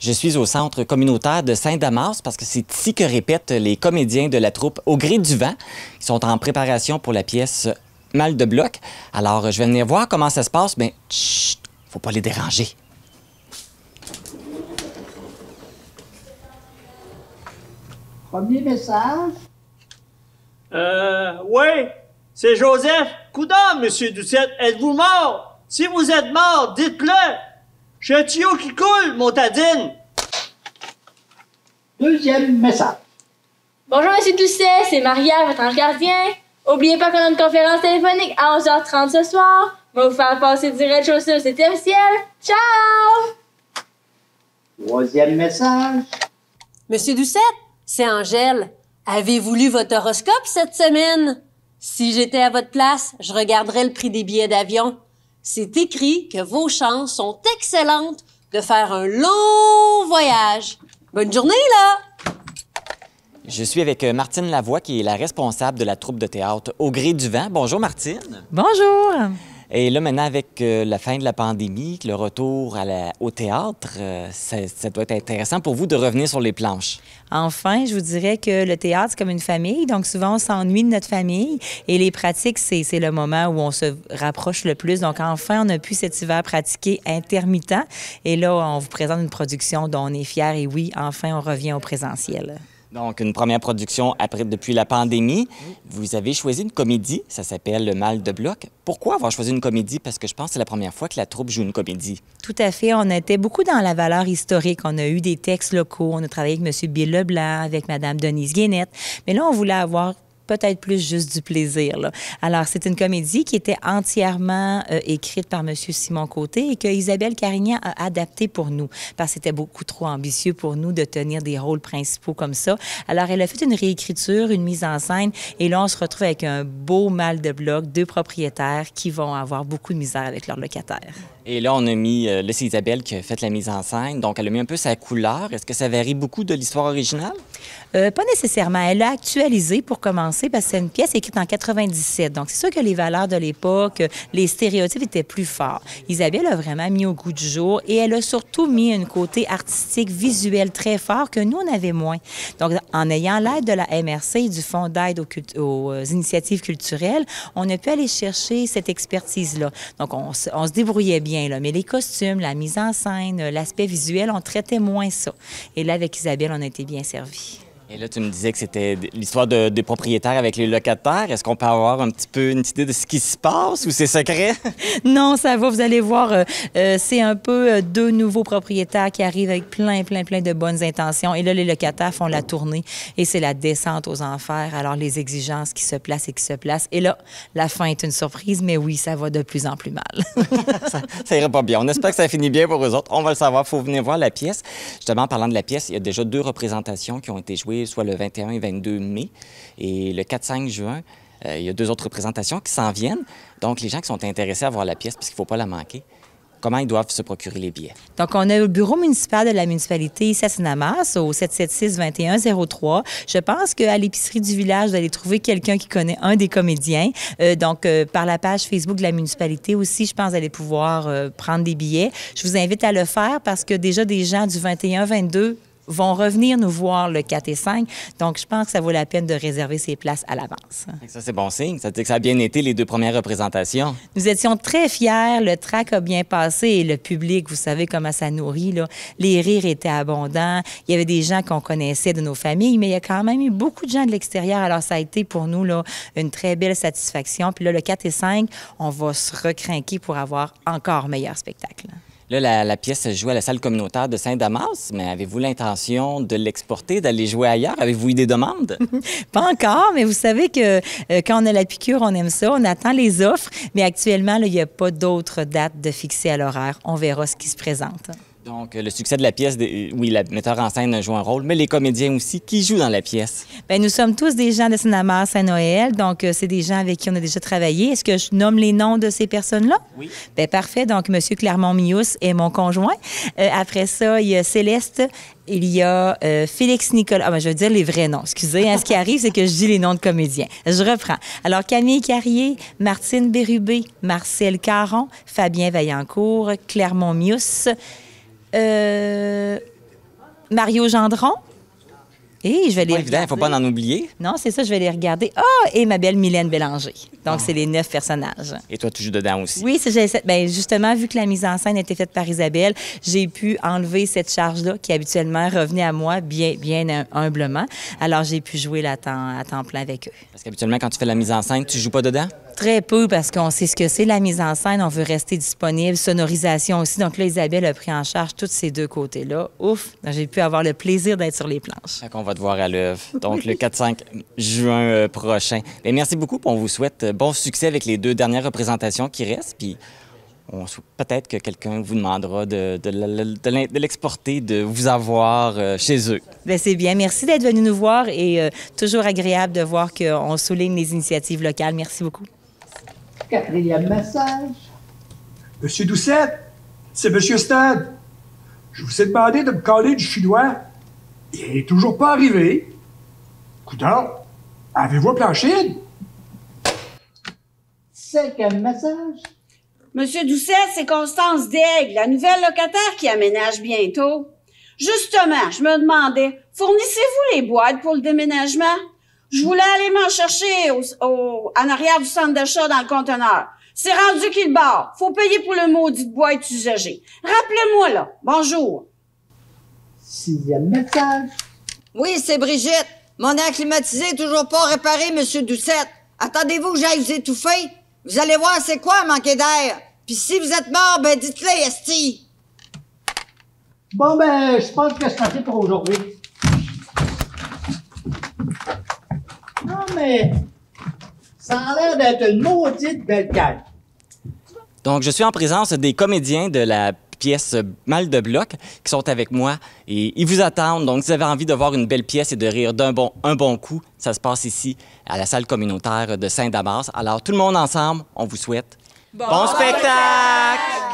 Je suis au centre communautaire de Saint-Damas parce que c'est ici que répètent les comédiens de la troupe Au gré du vent. Ils sont en préparation pour la pièce Mal de bloc. Alors, je vais venir voir comment ça se passe, mais chut, faut pas les déranger. Premier message. Euh, oui, c'est Joseph. Coudon, monsieur Doucette, êtes-vous mort? Si vous êtes mort, dites-le. J'ai un tuyau qui coule, mon tadine. Deuxième message. Bonjour, Monsieur Doucet, c'est Maria, votre ange gardien. Oubliez pas qu'on a une conférence téléphonique à 11h30 ce soir. On va vous faire passer direct chaussure au septième ciel. Ciao! Troisième message. Monsieur Doucette, c'est Angèle. Avez-vous lu votre horoscope cette semaine? Si j'étais à votre place, je regarderais le prix des billets d'avion. C'est écrit que vos chances sont excellentes de faire un long voyage. Bonne journée, là! Je suis avec euh, Martine Lavoie, qui est la responsable de la troupe de théâtre Au gré du vent. Bonjour, Martine. Bonjour. Et là, maintenant, avec euh, la fin de la pandémie, le retour au théâtre, euh, ça, ça doit être intéressant pour vous de revenir sur les planches. Enfin, je vous dirais que le théâtre, c'est comme une famille. Donc, souvent, on s'ennuie de notre famille. Et les pratiques, c'est le moment où on se rapproche le plus. Donc, enfin, on a pu cet hiver pratiquer intermittent. Et là, on vous présente une production dont on est fiers. Et oui, enfin, on revient au présentiel. Donc, une première production après, depuis la pandémie. Vous avez choisi une comédie, ça s'appelle Le Mal de bloc. Pourquoi avoir choisi une comédie? Parce que je pense que c'est la première fois que la troupe joue une comédie. Tout à fait. On était beaucoup dans la valeur historique. On a eu des textes locaux. On a travaillé avec M. Bill Leblanc, avec Mme Denise Guénette. Mais là, on voulait avoir peut-être plus juste du plaisir. là. Alors, c'est une comédie qui était entièrement euh, écrite par M. Simon Côté et que Isabelle Carignan a adaptée pour nous parce que c'était beaucoup trop ambitieux pour nous de tenir des rôles principaux comme ça. Alors, elle a fait une réécriture, une mise en scène et là, on se retrouve avec un beau mal de bloc, deux propriétaires qui vont avoir beaucoup de misère avec leurs locataires. Et là, on a mis, euh, là, c'est Isabelle qui a fait la mise en scène, donc elle a mis un peu sa couleur. Est-ce que ça varie beaucoup de l'histoire originale? Euh, pas nécessairement. Elle a actualisé pour commencer parce que c'est une pièce écrite en 97. Donc, c'est sûr que les valeurs de l'époque, les stéréotypes étaient plus forts. Isabelle a vraiment mis au goût du jour et elle a surtout mis un côté artistique, visuel très fort que nous, on avait moins. Donc, en ayant l'aide de la MRC du Fonds d'aide aux, euh, initiatives culturelles, on a pu aller chercher cette expertise-là. Donc, on se débrouillait bien, Mais les costumes, la mise en scène, euh, l'aspect visuel, on traitait moins ça. Et là, avec Isabelle, on a été bien servis. Et là, tu me disais que c'était l'histoire de- des propriétaires avec les locataires. Est-ce qu'on peut avoir un petit peu une idée de ce qui se passe ou c'est secret? Non, ça va, vous allez voir, euh, euh, c'est un peu euh, deux nouveaux propriétaires qui arrivent avec plein, plein, plein de bonnes intentions. Et là, les locataires font la tournée et c'est la descente aux enfers. Alors, les exigences qui se placent et qui se placent. Et là, la fin est une surprise, mais oui, ça va de plus en plus mal. ça, ça ira pas bien. On espère que ça finit bien pour eux autres. On va le savoir. Il faut venir voir la pièce. Justement, en parlant de la pièce, il y a déjà deux représentations qui ont été jouées, soit le 21 et 22 mai. Et le 4-5 juin, euh, il y a deux autres représentations qui s'en viennent. Donc, les gens qui sont intéressés à voir la pièce, parce qu'il ne faut pas la manquer, comment ils doivent se procurer les billets? Donc, on a le bureau municipal de la municipalité ici à Sinamas, au 776-2103. Je pense qu'à l'épicerie du village, vous allez trouver quelqu'un qui connaît un des comédiens. Euh, donc, euh, par la page Facebook de la municipalité aussi, je pense que vous allez pouvoir prendre des billets. Je vous invite à le faire parce que déjà des gens du 21-22 vont revenir nous voir le 4 et 5. Donc, je pense que ça vaut la peine de réserver ses places à l'avance. Ça, c'est bon signe. Ça veut dire que ça a bien été les deux premières représentations. Nous étions très fiers. Le track a bien passé et le public, vous savez comment ça nourrit. Là. Les rires étaient abondants. Il y avait des gens qu'on connaissait de nos familles, mais il y a quand même eu beaucoup de gens de l'extérieur. Alors, ça a été pour nous là, une très belle satisfaction. Puis là, le 4 et 5, on va se recrinquer pour avoir encore meilleur spectacle. Là, la, la pièce se joue à la salle communautaire de Saint-Damas, mais avez-vous l'intention de l'exporter, d'aller jouer ailleurs? Avez-vous eu des demandes? Pas encore, mais vous savez que euh, quand on a la piqûre, on aime ça. On attend les offres, mais actuellement, il n'y a pas d'autres dates de fixer à l'horaire. On verra ce qui se présente. Donc, euh, le succès de la pièce, des- oui, la metteur en scène joue un rôle, mais les comédiens aussi, qui jouent dans la pièce? Bien, nous sommes tous des gens de Saint-Amand, Saint-Noël, donc euh, c'est des gens avec qui on a déjà travaillé. Est-ce que je nomme les noms de ces personnes-là? Oui. Bien, parfait. Donc, M. Clermont-Mius est mon conjoint. Euh, après ça, il y a Céleste, il y a euh, Félix Nicolas. Ah, ben, je vais dire les vrais noms. Excusez. hein. Ce qui arrive, c'est que je dis les noms de comédiens. Je reprends. Alors, Camille Carrier, Martine Bérubé, Marcel Caron, Fabien Vaillancourt, Clermont-Mius. Euh, Mario Gendron. Et je vais les Pas évident, il ne faut pas en oublier. Non, c'est ça, je vais les regarder. Ah, et ma belle Mylène Bélanger. Donc, c'est les neuf personnages. Et toi, tu joues dedans aussi. Oui, c'est, ben, justement, vu que la mise en scène a été faite par Isabelle, j'ai pu enlever cette charge-là qui habituellement revenait à moi bien, bien hum- humblement. Alors, j'ai pu jouer là à temps, à temps plein avec eux. Parce qu'habituellement, quand tu fais la mise en scène, tu joues pas dedans? Très peu parce qu'on sait ce que c'est la mise en scène, on veut rester disponible, sonorisation aussi. Donc là, Isabelle a pris en charge tous ces deux côtés-là. Ouf, j'ai pu avoir le plaisir d'être sur les planches. Fait qu'on va te voir à l'œuvre. Donc, le 4-5 juin euh, prochain. Bien, merci beaucoup. On vous souhaite euh, bon succès avec les deux dernières représentations qui restent. Puis, on peut-être que quelqu'un vous demandera de, de l- de l'in- de l'exporter, de vous avoir euh, chez eux. Bien, c'est bien. Merci d'être venu nous voir et euh, toujours agréable de voir qu'on souligne les initiatives locales. Merci beaucoup. Quatrième message. Monsieur Doucette, c'est Monsieur Stade. Je vous ai demandé de me coller du chinois. Il n'est toujours pas arrivé. Coudon, avez-vous un plancher? Cinquième message. Monsieur Doucet, c'est Constance Daigle, la nouvelle locataire qui aménage bientôt. Justement, je me demandais, fournissez-vous les boîtes pour le déménagement? Je voulais aller m'en chercher au, au- en arrière du centre d'achat dans le conteneur. C'est rendu qu'il barre. Faut payer pour le maudit de boîte usagée. Rappelez-moi là. Bonjour. Sixième message. Oui, c'est Brigitte. Mon air climatisé est toujours pas réparé, Monsieur Doucette. Attendez-vous que j'aille vous étouffer? Vous allez voir c'est quoi manquer d'air. Puis si vous êtes mort, ben dites-le, Esti. Bon, ben, je pense que c'est assez pour aujourd'hui. Mais ça a l'air d'être une maudite belle cale. Donc, je suis en présence des comédiens de la pièce Mal de bloc qui sont avec moi et ils vous attendent. Donc, si vous avez envie de voir une belle pièce et de rire d'un bon, un bon coup, ça se passe ici à la salle communautaire de Saint-Damas. Alors, tout le monde ensemble, on vous souhaite bon spectacle!